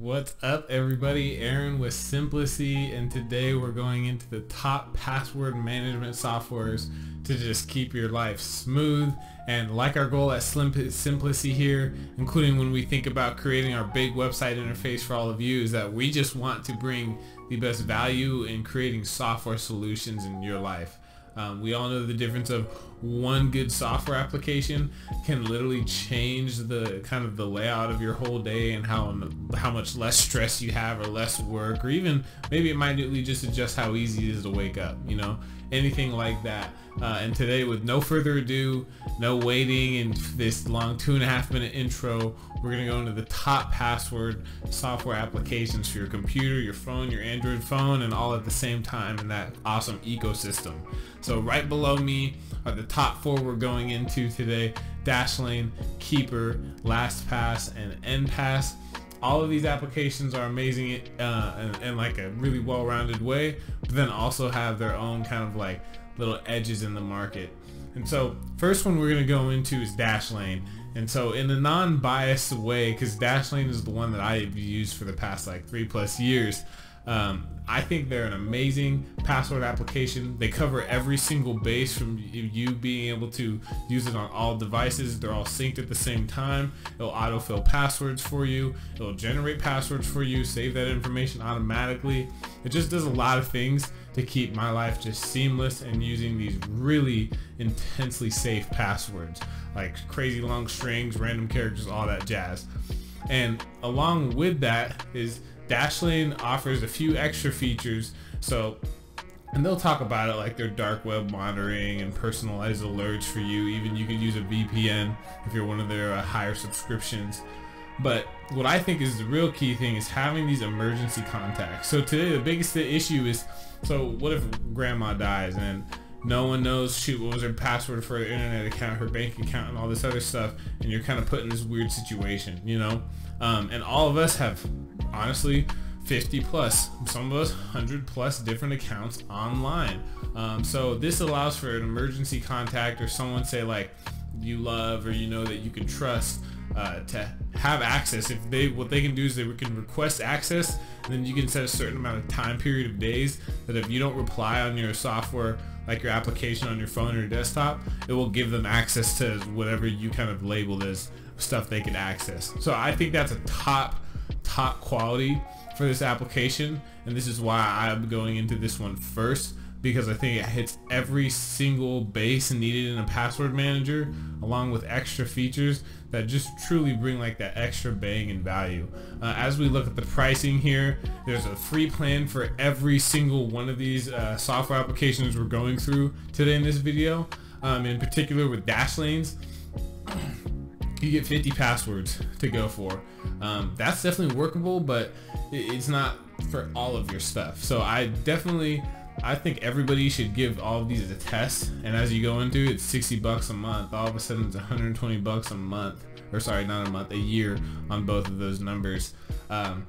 What's up everybody? Aaron with Simplicity and today we're going into the top password management softwares to just keep your life smooth and like our goal at Simplicity here, including when we think about creating our big website interface for all of you is that we just want to bring the best value in creating software solutions in your life. Um, we all know the difference of one good software application can literally change the kind of the layout of your whole day and how how much less stress you have or less work or even maybe it might be just adjust how easy it is to wake up you know anything like that uh, and today with no further ado no waiting and this long two and a half minute intro we're going to go into the top password software applications for your computer your phone your android phone and all at the same time in that awesome ecosystem so right below me are the top four we're going into today. Dashlane, Keeper, LastPass, and Enpass. All of these applications are amazing uh, in, in like a really well-rounded way, but then also have their own kind of like little edges in the market. And so first one we're going to go into is Dashlane. And so in a non-biased way, because Dashlane is the one that I've used for the past like three plus years, um, I think they're an amazing password application. They cover every single base from you being able to use it on all devices. They're all synced at the same time. It'll autofill passwords for you. It'll generate passwords for you, save that information automatically. It just does a lot of things to keep my life just seamless and using these really intensely safe passwords like crazy long strings, random characters, all that jazz. And along with that is Dashlane offers a few extra features. So, and they'll talk about it like their dark web monitoring and personalized alerts for you. Even you could use a VPN if you're one of their uh, higher subscriptions. But what I think is the real key thing is having these emergency contacts. So today the biggest issue is, so what if grandma dies and no one knows shoot what was her password for her internet account, her bank account and all this other stuff and you're kind of put in this weird situation, you know? Um, and all of us have honestly 50 plus some of us 100 plus different accounts online um, so this allows for an emergency contact or someone say like you love or you know that you can trust uh, to have access. If they what they can do is they can request access then you can set a certain amount of time period of days that if you don't reply on your software like your application on your phone or your desktop it will give them access to whatever you kind of labeled as stuff they can access. So I think that's a top top quality for this application and this is why I'm going into this one first because I think it hits every single base needed in a password manager along with extra features that just truly bring like that extra bang and value. Uh, as we look at the pricing here, there's a free plan for every single one of these uh, software applications we're going through today in this video. Um, in particular with Dashlanes, you get 50 passwords to go for. Um, that's definitely workable, but it's not for all of your stuff. So I definitely, I think everybody should give all of these a test. And as you go into it, it's 60 bucks a month. All of a sudden it's 120 bucks a month, or sorry, not a month, a year on both of those numbers. Um,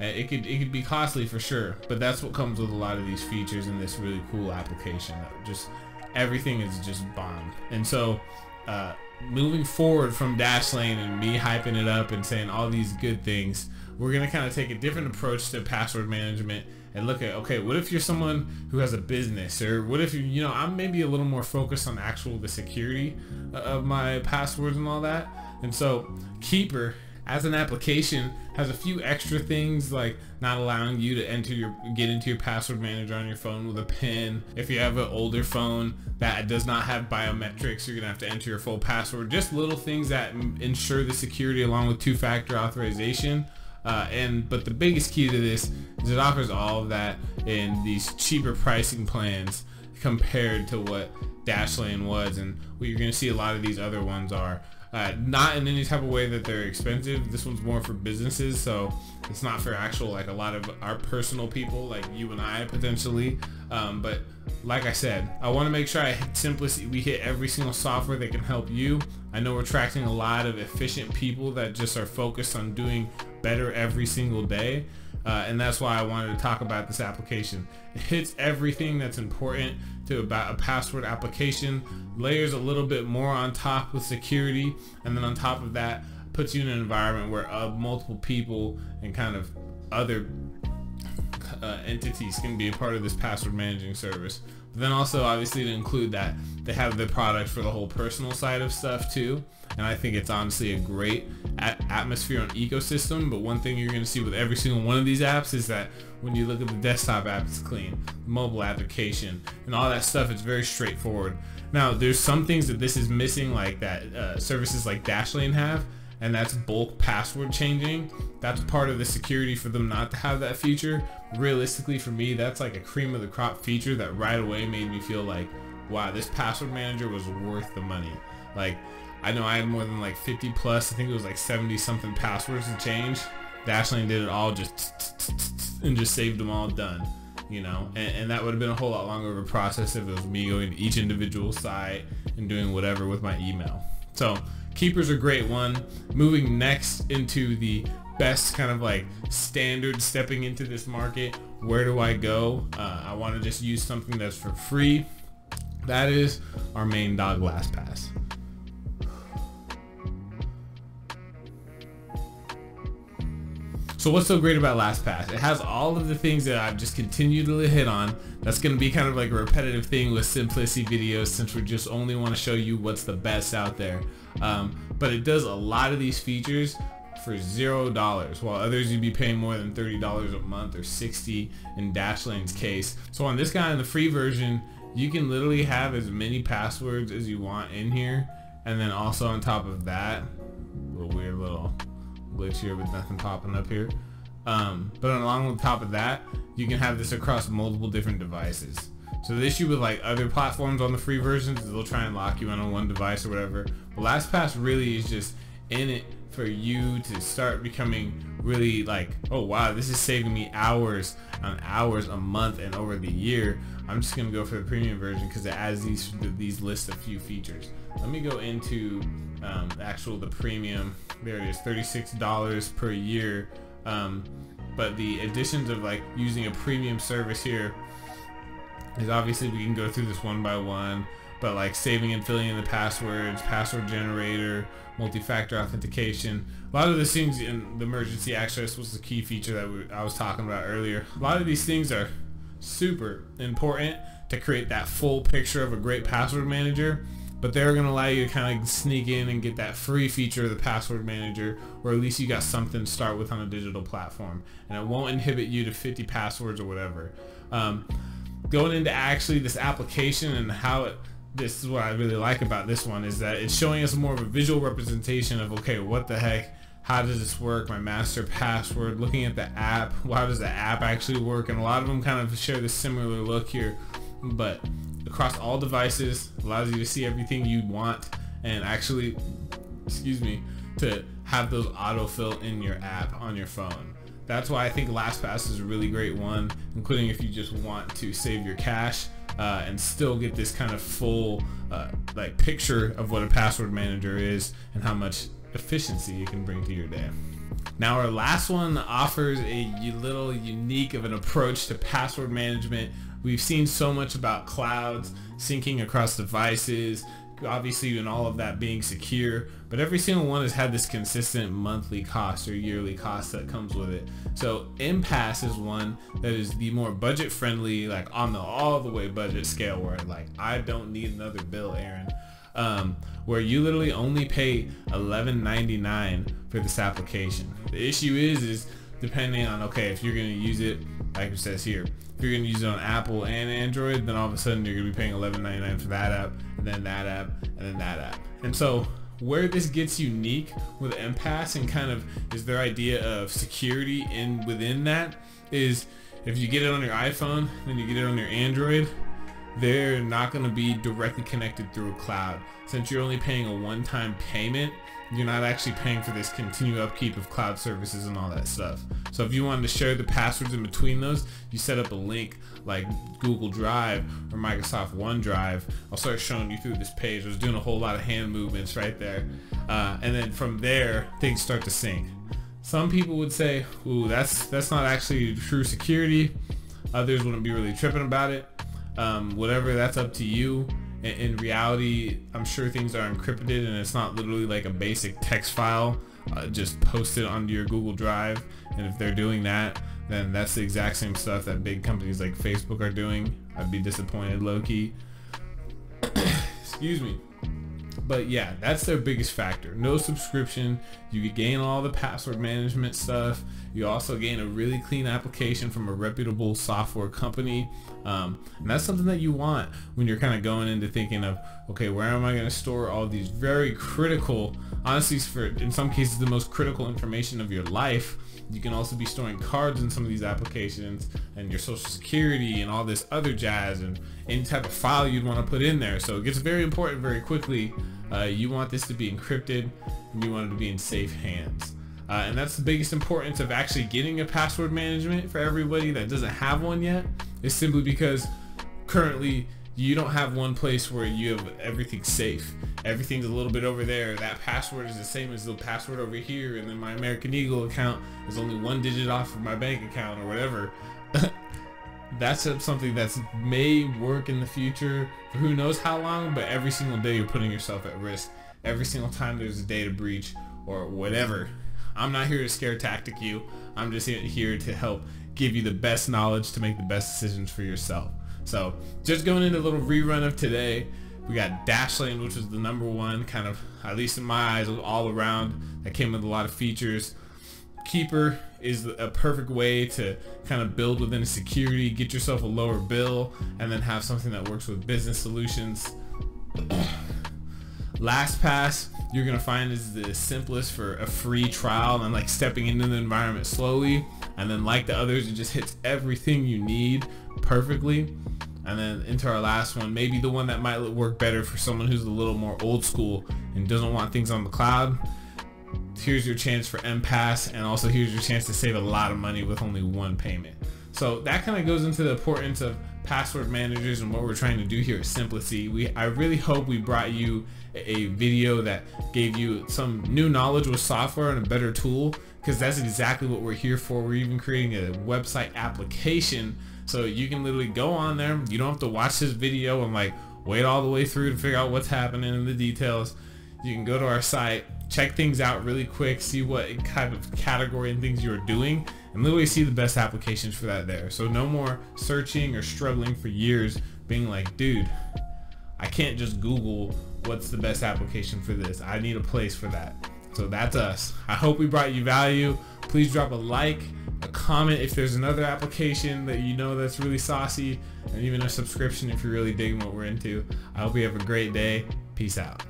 it could it could be costly for sure, but that's what comes with a lot of these features in this really cool application. Just everything is just bomb. And so uh, moving forward from Dashlane and me hyping it up and saying all these good things, we're going to kind of take a different approach to password management and look at, okay, what if you're someone who has a business or what if you, you know, I'm maybe a little more focused on actual the security uh, of my passwords and all that. And so Keeper as an application has a few extra things like not allowing you to enter your get into your password manager on your phone with a pin. If you have an older phone that does not have biometrics you're gonna have to enter your full password. Just little things that ensure the security along with two-factor authorization uh, and but the biggest key to this is it offers all of that in these cheaper pricing plans compared to what Dashlane was and what you're gonna see a lot of these other ones are uh, not in any type of way that they're expensive. This one's more for businesses, so it's not for actual like a lot of our personal people like you and I potentially. Um, but like I said, I want to make sure I hit simplicity. We hit every single software that can help you. I know we're attracting a lot of efficient people that just are focused on doing better every single day. Uh, and that's why I wanted to talk about this application. It hits everything that's important to about a password application, layers a little bit more on top with security, and then on top of that, puts you in an environment where uh, multiple people and kind of other uh, entities can be a part of this password managing service. But then also obviously to include that they have the product for the whole personal side of stuff too. And I think it's honestly a great atmosphere and ecosystem. But one thing you're going to see with every single one of these apps is that when you look at the desktop app, it's clean. Mobile application and all that stuff, it's very straightforward. Now, there's some things that this is missing, like that uh, services like Dashlane have, and that's bulk password changing. That's part of the security for them not to have that feature. Realistically, for me, that's like a cream of the crop feature that right away made me feel like, wow, this password manager was worth the money. Like, I know I had more than like 50 plus, I think it was like 70 something passwords to change. Dashlane did it all just and just saved them all done you know? And, and, that would have been a whole lot longer of a process if it was me going to each individual site and doing whatever with my email. So keepers are great one. Moving next into the best kind of like standard stepping into this market where do I go? Uh, I want to just use something that's for free. That is our main dog LastPass So what's so great about LastPass? It has all of the things that I've just continued to hit on. That's going to be kind of like a repetitive thing with Simplicity videos since we just only want to show you what's the best out there. Um, but it does a lot of these features for zero dollars while others you'd be paying more than $30 a month or 60 in Dashlane's case. So on this guy in the free version you can literally have as many passwords as you want in here and then also on top of that little weird little glitch here with nothing popping up here. Um, but along with top of that, you can have this across multiple different devices. So the issue with like other platforms on the free versions is they'll try and lock you in on one device or whatever. But LastPass really is just in it for you to start becoming really like, oh wow, this is saving me hours on hours a month and over the year. I'm just gonna go for the premium version because it adds these these lists of few features. Let me go into um, actual the premium there it is $36 per year. Um, but the additions of like using a premium service here is obviously we can go through this one by one but like saving and filling in the passwords password generator multi-factor authentication a lot of the things in the emergency access was the key feature that we, I was talking about earlier. A lot of these things are super important to create that full picture of a great password manager but they're going to allow you to kind of sneak in and get that free feature of the password manager or at least you got something to start with on a digital platform and it won't inhibit you to 50 passwords or whatever. Um, going into actually this application and how it this is what I really like about this one is that it's showing us more of a visual representation of okay what the heck? How does this work? My master password looking at the app how does the app actually work? And a lot of them kind of share this similar look here but across all devices, allows you to see everything you want and actually, excuse me, to have those autofill in your app on your phone. That's why I think LastPass is a really great one, including if you just want to save your cash uh, and still get this kind of full uh, like picture of what a password manager is and how much efficiency it can bring to your day. Now our last one offers a little unique of an approach to password management We've seen so much about clouds syncing across devices, obviously and all of that being secure, but every single one has had this consistent monthly cost or yearly cost that comes with it. So Enpass is one that is the more budget friendly, like on the all the way budget scale where like I don't need another bill, Aaron. Um, where you literally only pay $11.99 for this application. The issue is, is depending on, okay, if you're going to use it, like it says here, if you're going to use it on Apple and Android, then all of a sudden you're going to be paying $11.99 for that app, and then that app, and then that app. And so where this gets unique with Enpass and kind of is their idea of security in within that is if you get it on your iPhone, then you get it on your Android, they're not going to be directly connected through a cloud. Since you're only paying a one-time payment, you're not actually paying for this continued upkeep of cloud services and all that stuff. So if you wanted to share the passwords in between those, you set up a link like Google Drive or Microsoft OneDrive. I'll start showing you through this page. I was doing a whole lot of hand movements right there. Uh, and then from there, things start to sync. Some people would say, ooh, that's, that's not actually true security. Others wouldn't be really tripping about it. Um, whatever, that's up to you in, reality, I'm sure things are encrypted and it's not literally like a basic text file uh, just posted onto your Google Drive. And if they're doing that, then that's the exact same stuff that big companies like Facebook are doing. I'd be disappointed, Loki. Excuse me. But yeah, that's their biggest factor. No subscription. You gain all the password management stuff. You also gain a really clean application from a reputable software company. Um, and that's something that you want when you're kind of going into thinking of, okay, where am I going to store all these very critical, honestly, for in some cases, the most critical information of your life you can also be storing cards in some of these applications and your social security and all this other jazz and any type of file you'd want to put in there. So it gets very important very quickly. Uh, you want this to be encrypted and you want it to be in safe hands. Uh, and that's the biggest importance of actually getting a password management for everybody that doesn't have one yet is simply because currently you don't have one place where you have everything safe. Everything's a little bit over there. That password is the same as the password over here, and then my American Eagle account is only one digit off of my bank account or whatever. that's something that may work in the future for who knows how long, but every single day you're putting yourself at risk. Every single time there's a data breach or whatever. I'm not here to scare tactic you. I'm just here to help give you the best knowledge to make the best decisions for yourself. So just going into a little rerun of today, we got Dashlane, which was the number one kind of, at least in my eyes, all around that came with a lot of features. Keeper is a perfect way to kind of build within a security, get yourself a lower bill, and then have something that works with business solutions. LastPass, you're gonna find is the simplest for a free trial and like stepping into the environment slowly. And then like the others, it just hits everything you need perfectly. And then into our last one, maybe the one that might work better for someone who's a little more old school and doesn't want things on the cloud. Here's your chance for Enpass and also here's your chance to save a lot of money with only one payment. So that kind of goes into the importance of password managers and what we're trying to do here at Simplicity. We I really hope we brought you a video that gave you some new knowledge with software and a better tool because that's exactly what we're here for. We're even creating a website application so you can literally go on there. You don't have to watch this video and like wait all the way through to figure out what's happening in the details. You can go to our site, check things out really quick, see what kind of category and things you're doing, and literally see the best applications for that there. So no more searching or struggling for years being like, dude, I can't just Google what's the best application for this. I need a place for that. So that's us. I hope we brought you value. Please drop a like, a comment if there's another application that you know that's really saucy, and even a subscription if you're really digging what we're into. I hope you have a great day. Peace out.